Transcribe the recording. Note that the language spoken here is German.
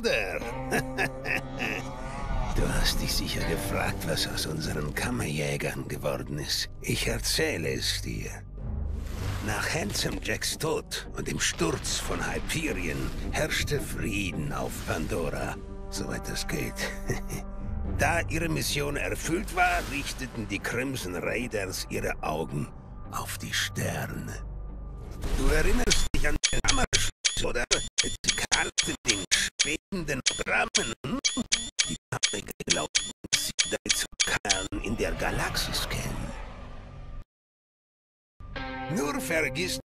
oder? du hast dich sicher gefragt, was aus unseren Kammerjägern geworden ist. Ich erzähle es dir. Nach Handsome Jacks Tod und dem Sturz von Hyperion herrschte Frieden auf Pandora, soweit es geht. da ihre Mission erfüllt war, richteten die Crimson Raiders ihre Augen auf die Sterne. Du erinnerst dich an den Hammerschutz, oder? Sie kannte Hm? Die Paare glaubten, sie dazu Kern in der Galaxis kennen. Nur vergiss